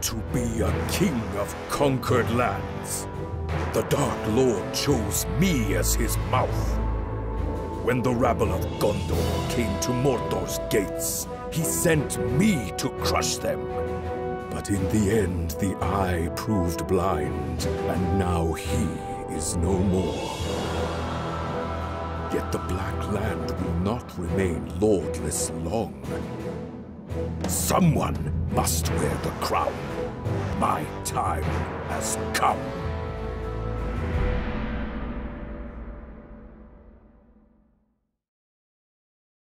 to be a king of conquered lands. The Dark Lord chose me as his mouth. When the rabble of Gondor came to Mordor's gates, he sent me to crush them. But in the end, the eye proved blind, and now he is no more. Yet the Black Land will not remain lordless long. Someone must wear the crown. My time has come.